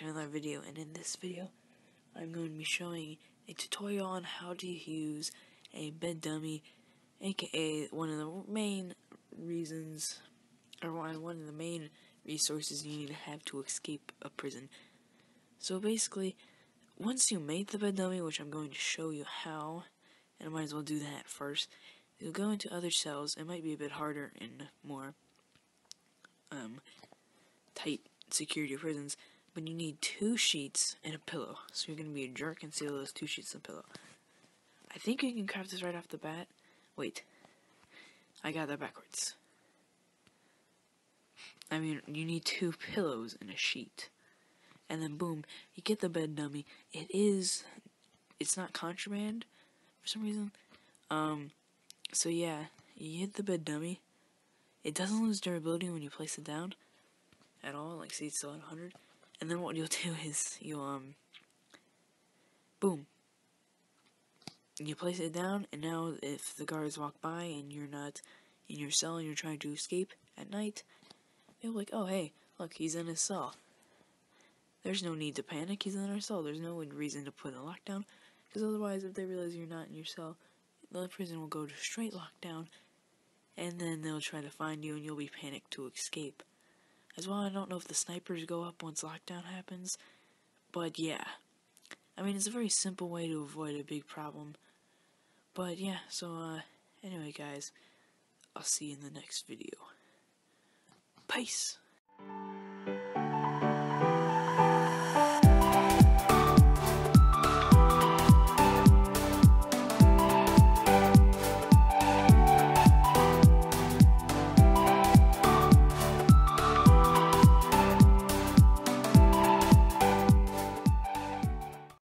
another video, and in this video, I'm going to be showing a tutorial on how to use a bed dummy, aka one of the main reasons, or one of the main resources you need to have to escape a prison. So basically, once you made the bed dummy, which I'm going to show you how, and I might as well do that first, you'll go into other cells. It might be a bit harder and more um, tight security prisons, but you need two sheets and a pillow. So you're to be a jerk and steal those two sheets and pillow. I think you can craft this right off the bat. Wait. I got that backwards. I mean, you need two pillows and a sheet. And then boom, you get the bed dummy. It is it's not contraband for some reason. Um so yeah, you hit the bed dummy. It doesn't lose durability when you place it down at all. Like see it's still at 100. And then what you'll do is you'll um boom. You place it down and now if the guards walk by and you're not in your cell and you're trying to escape at night, they'll be like, "Oh, hey, look, he's in his cell." There's no need to panic. He's in our cell. There's no reason to put a lockdown, because otherwise, if they realize you're not in your cell, the prison will go to straight lockdown, and then they'll try to find you, and you'll be panicked to escape. As well, I don't know if the snipers go up once lockdown happens, but yeah. I mean, it's a very simple way to avoid a big problem. But yeah, so uh, anyway, guys, I'll see you in the next video. Peace!